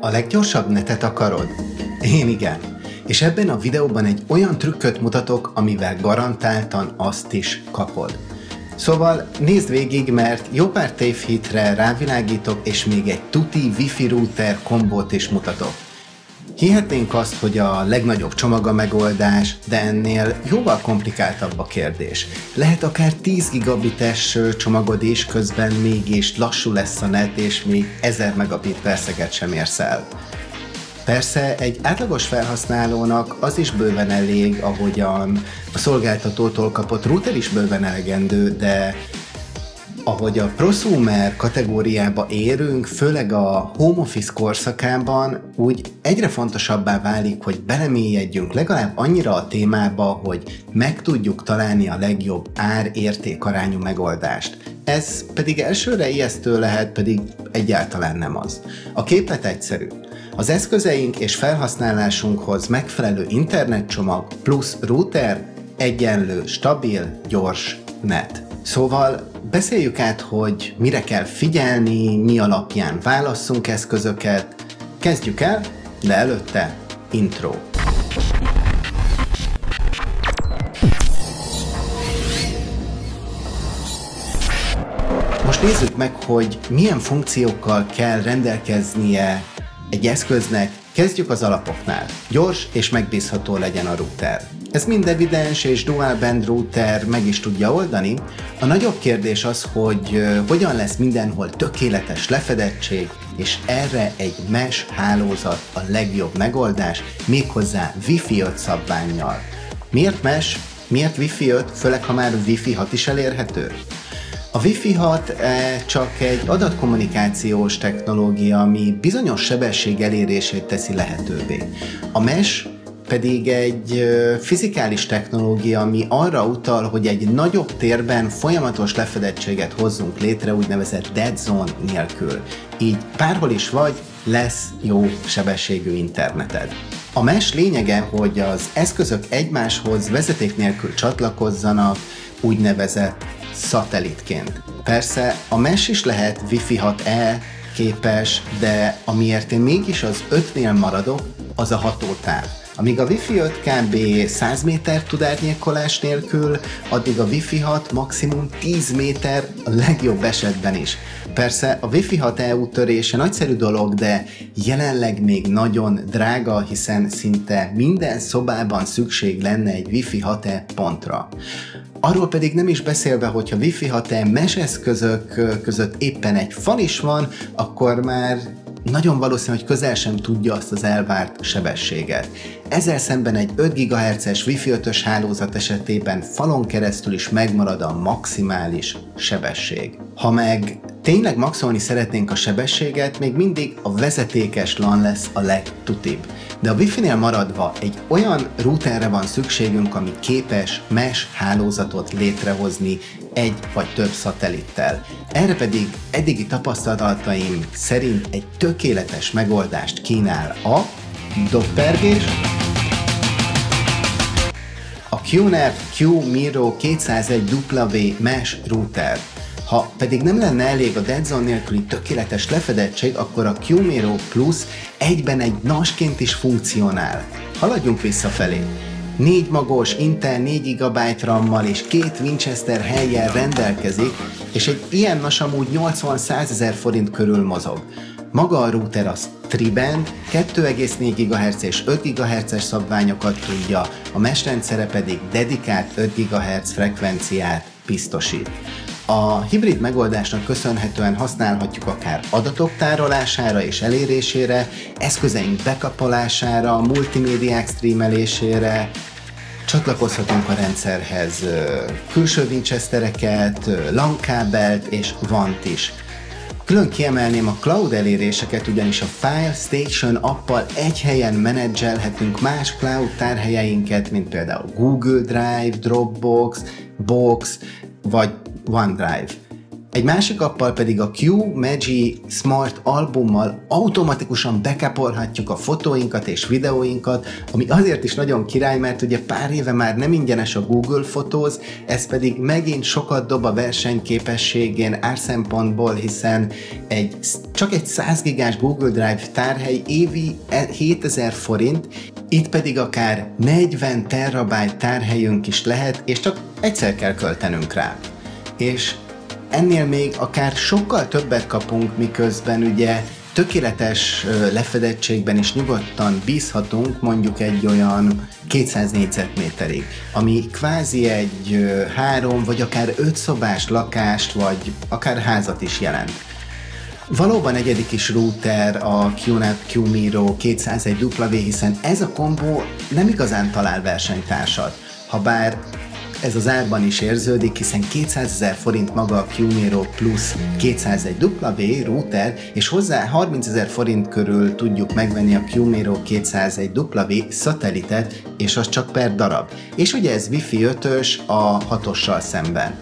A leggyorsabb netet akarod? Én igen. És ebben a videóban egy olyan trükköt mutatok, amivel garantáltan azt is kapod. Szóval nézd végig, mert jó pár tévhitre rávilágítok, és még egy tuti wifi router kombót is mutatok. Hihetnénk azt, hogy a legnagyobb csomag a megoldás, de ennél jóval komplikáltabb a kérdés. Lehet akár 10 gigabites csomagod is, közben mégis lassú lesz a net, és még 1000 megabit per sem érsz el. Persze egy átlagos felhasználónak az is bőven elég, ahogyan a szolgáltatótól kapott router is bőven elegendő, de ahogy a prosumer kategóriába érünk, főleg a home office korszakában, úgy egyre fontosabbá válik, hogy belemélyedjünk legalább annyira a témába, hogy meg tudjuk találni a legjobb ár-érték arányú megoldást. Ez pedig elsőre ijesztő lehet, pedig egyáltalán nem az. A képlet egyszerű. Az eszközeink és felhasználásunkhoz megfelelő internetcsomag plusz router egyenlő stabil, gyors net. Szóval beszéljük át, hogy mire kell figyelni, mi alapján válasszunk eszközöket. Kezdjük el, de előtte intro. Most nézzük meg, hogy milyen funkciókkal kell rendelkeznie egy eszköznek. Kezdjük az alapoknál. Gyors és megbízható legyen a router. Ez mind evidens és dual band router meg is tudja oldani. A nagyobb kérdés az, hogy hogyan lesz mindenhol tökéletes lefedettség, és erre egy mesh hálózat a legjobb megoldás, méghozzá Wi-Fi 5 szabványjal. Miért mesh? Miért Wi-Fi 5, főleg ha már Wi-Fi 6 is elérhető? A Wi-Fi 6 eh, csak egy adatkommunikációs technológia, ami bizonyos sebesség elérését teszi lehetővé. A mesh pedig egy fizikális technológia, ami arra utal, hogy egy nagyobb térben folyamatos lefedettséget hozzunk létre úgynevezett dead zone nélkül. Így bárhol is vagy, lesz jó sebességű interneted. A mesh lényege, hogy az eszközök egymáshoz vezeték nélkül csatlakozzanak, úgynevezett szatellitként. Persze a mesh is lehet Wi-Fi 6E képes, de amiért én mégis az 5-nél maradok, az a hatótáv. Amíg a Wi-Fi 5 kb. 100 méter tud árnyékolás nélkül, addig a Wi-Fi 6 maximum 10 méter a legjobb esetben is. Persze a Wi-Fi 6 EU törése nagyszerű dolog, de jelenleg még nagyon drága, hiszen szinte minden szobában szükség lenne egy Wi-Fi 6E pontra. Arról pedig nem is beszélve, hogyha Wi-Fi 6E meseszközök között éppen egy fal is van, akkor már nagyon valószínű, hogy közel sem tudja azt az elvárt sebességet. Ezzel szemben egy 5 GHz-es Wi-Fi 5-ös hálózat esetében falon keresztül is megmarad a maximális sebesség. Ha meg tényleg maxolni szeretnénk a sebességet, még mindig a vezetékes LAN lesz a legtutibb. De a Wi-Fi-nél maradva egy olyan routerre van szükségünk, ami képes mesh hálózatot létrehozni egy vagy több szatellittel. Erre pedig eddigi tapasztalataim szerint egy tökéletes megoldást kínál a doppergés, a QNAP Q-Miro 201W Mesh Router. Ha pedig nem lenne elég a Dead Zone nélküli tökéletes lefedettség, akkor a Qmiro Plus egyben egy nasként is funkcionál. Haladjunk visszafelé. 4 magos Intel 4 GB RAM-mal és két Winchester helyjel rendelkezik, és egy ilyen NAS amúgy 80-100 ezer forint körül mozog. Maga a router az Triband 2,4 GHz és 5 GHz-es szabványokat tudja, a mesh rendszere pedig dedikált 5 GHz frekvenciát biztosít. A hibrid megoldásnak köszönhetően használhatjuk akár adatok tárolására és elérésére, eszközeink bekapolására, multimédiák streamelésére, csatlakozhatunk a rendszerhez külső Winchestereket, LAN kábelt és vant is. Külön kiemelném a cloud eléréseket, ugyanis a File Station appal egy helyen menedzselhetünk más cloud tárhelyeinket, mint például Google Drive, Dropbox, Box vagy OneDrive. Egy másik appal pedig a Q Magi Smart albummal automatikusan bekapolhatjuk a fotóinkat és videóinkat, ami azért is nagyon király, mert ugye pár éve már nem ingyenes a Google Photos, ez pedig megint sokat dob a versenyképességén árszempontból, hiszen egy, csak egy 100 gigás Google Drive tárhely évi 7000 forint, itt pedig akár 40 terabyte tárhelyünk is lehet, és csak egyszer kell költenünk rá. És ennél még akár sokkal többet kapunk, miközben ugye tökéletes lefedettségben is nyugodtan bízhatunk mondjuk egy olyan 200 négyzetméterig, ami kvázi egy három vagy akár öt szobás lakást, vagy akár házat is jelent. Valóban egyedik is router a QNAP QMiro 201W, hiszen ez a kombó nem igazán talál versenytársat. Habár ez az árban is érződik, hiszen 200 ezer forint maga a QMiro plusz 201 W router, és hozzá 30 ezer forint körül tudjuk megvenni a QMiro 201 W szatelitet, és az csak per darab. És ugye ez Wi-Fi 5-ös a 6-ossal szemben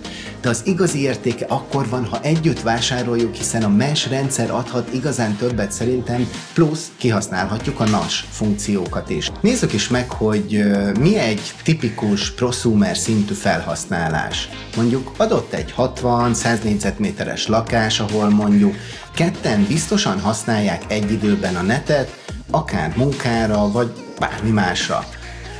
de az igazi értéke akkor van, ha együtt vásároljuk, hiszen a mesh rendszer adhat igazán többet szerintem, plusz kihasználhatjuk a NAS funkciókat is. Nézzük is meg, hogy mi egy tipikus prosumer szintű felhasználás. Mondjuk adott egy 60-100 négyzetméteres lakás, ahol mondjuk ketten biztosan használják egy időben a netet, akár munkára, vagy bármi másra.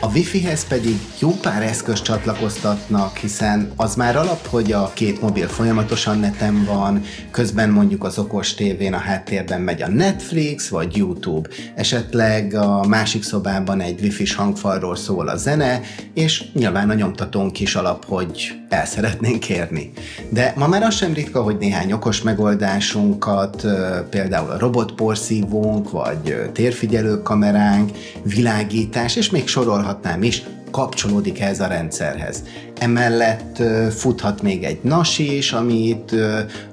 A Wi-Fi-hez pedig jó pár eszköz csatlakoztatnak, hiszen az már alap, hogy a két mobil folyamatosan neten van, közben mondjuk az okos tévén a háttérben megy a Netflix vagy YouTube, esetleg a másik szobában egy Wi-Fi-s hangfalról szól a zene, és nyilván a nyomtatónk is alap, hogy el szeretnénk kérni. De ma már az sem ritka, hogy néhány okos megoldásunkat, például a robotporszívónk, vagy térfigyelő kameránk, világítás, és még sorolhatnám is, kapcsolódik ez a rendszerhez. Emellett futhat még egy NAS is, amit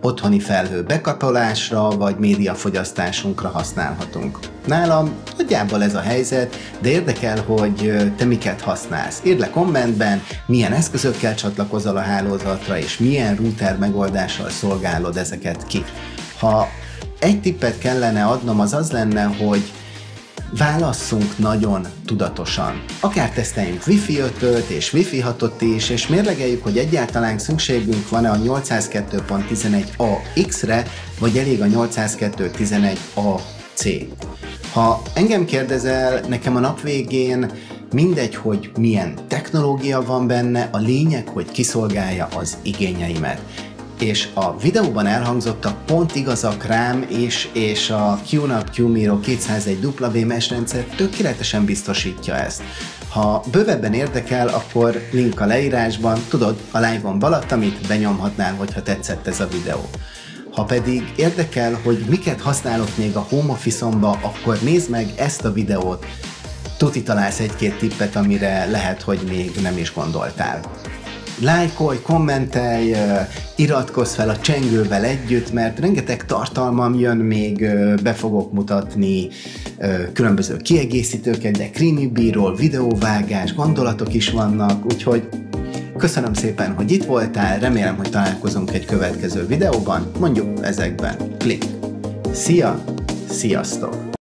otthoni felhő bekapolásra vagy médiafogyasztásunkra használhatunk. Nálam nagyjából ez a helyzet, de érdekel, hogy te miket használsz. Írd le kommentben, milyen eszközökkel csatlakozol a hálózatra, és milyen router megoldással szolgálod ezeket ki. Ha egy tippet kellene adnom, az az lenne, hogy válasszunk nagyon tudatosan. Akár teszteljünk Wi-Fi 5 és Wi-Fi 6-ot is, és mérlegeljük, hogy egyáltalán szükségünk van-e a 802.11ax-re, vagy elég a 802.11ac. Ha engem kérdezel, nekem a nap végén mindegy, hogy milyen technológia van benne, a lényeg, hogy kiszolgálja az igényeimet és a videóban elhangzottak pont igazak rám, és, és a QNAP QMiro 201W mesh rendszer tökéletesen biztosítja ezt. Ha bővebben érdekel, akkor link a leírásban, tudod, a live-on balat, amit benyomhatnál, hogyha tetszett ez a videó. Ha pedig érdekel, hogy miket használok még a home office akkor nézd meg ezt a videót. Tuti találsz egy-két tippet, amire lehet, hogy még nem is gondoltál lájkolj, kommentelj, iratkozz fel a csengővel együtt, mert rengeteg tartalmam jön, még be fogok mutatni különböző kiegészítőket, de krimi bíról, videóvágás, gondolatok is vannak, úgyhogy köszönöm szépen, hogy itt voltál, remélem, hogy találkozunk egy következő videóban, mondjuk ezekben. Klik! Szia! Sziasztok!